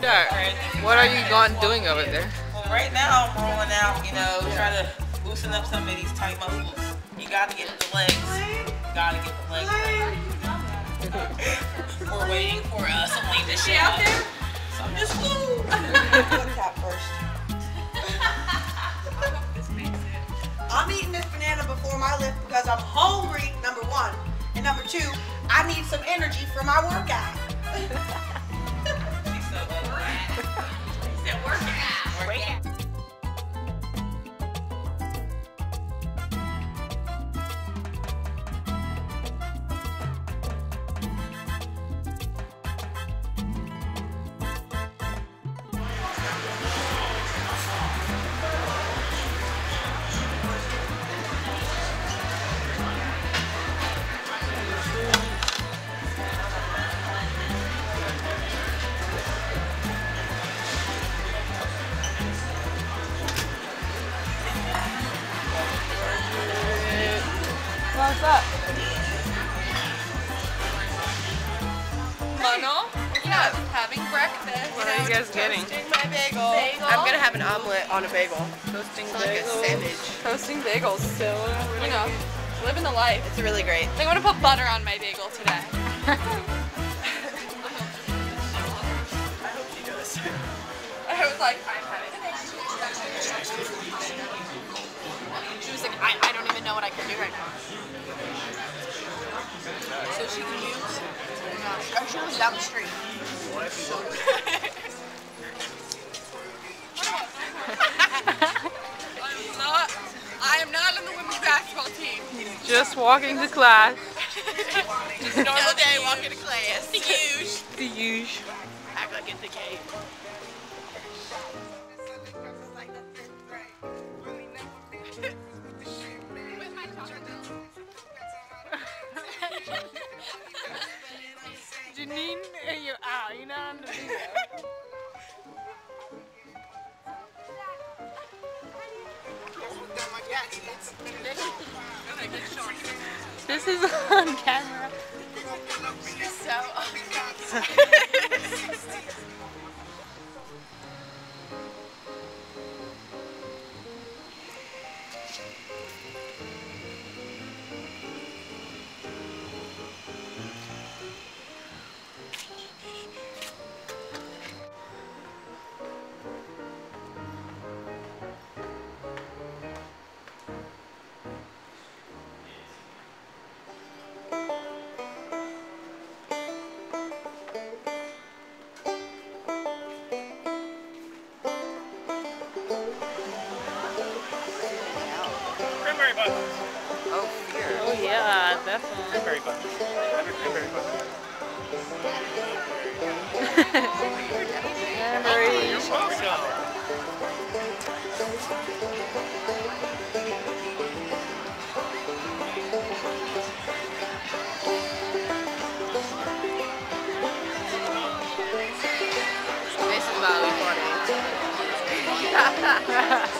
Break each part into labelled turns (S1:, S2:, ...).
S1: Yeah. What are you going doing over there?
S2: Well, right now I'm rolling out, you know, trying to loosen up some of these tight muscles. You gotta get the legs. You gotta get the legs. We're waiting for uh, something to show out there. So I'm just woo.
S3: Tap first. I'm eating this banana before my lift because I'm hungry, number one. And number two, I need some energy for my workout.
S2: Said it out. Work
S1: What's up?
S4: Mono. Yeah, having breakfast.
S1: What are you guys getting?
S3: my bagel.
S4: Bagel.
S3: I'm gonna have an omelet on a bagel.
S1: Toasting
S3: Like a
S1: bagels.
S3: sandwich.
S4: Toasting bagels. So, you know, living the life.
S3: It's really great.
S4: I think I'm gonna put butter on my bagel today.
S3: I hope she does.
S4: I was like, I'm having an egg. She was like, I, I don't even know what I can do right now.
S3: So she can use. I'm sure it was down the street.
S4: I'm not, I am not on the women's basketball team.
S1: Just walking to class.
S4: Normal day, walking to class. The huge.
S1: The usual.
S4: Act like it's a cake.
S1: Janine, you're out. You're not on the video. This is on camera.
S4: So,
S5: Cranberry cranberry button.
S1: Memories.
S5: You're welcome.
S3: This is about recording.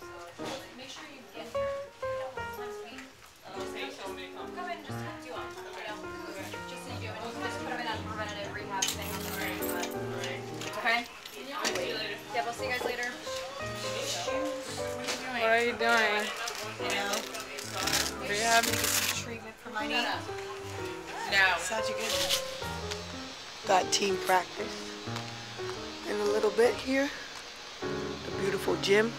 S1: doing? Rehab.
S3: Treatment for my knee.
S2: No.
S3: Such a good Got team practice in a little bit here. The beautiful gym.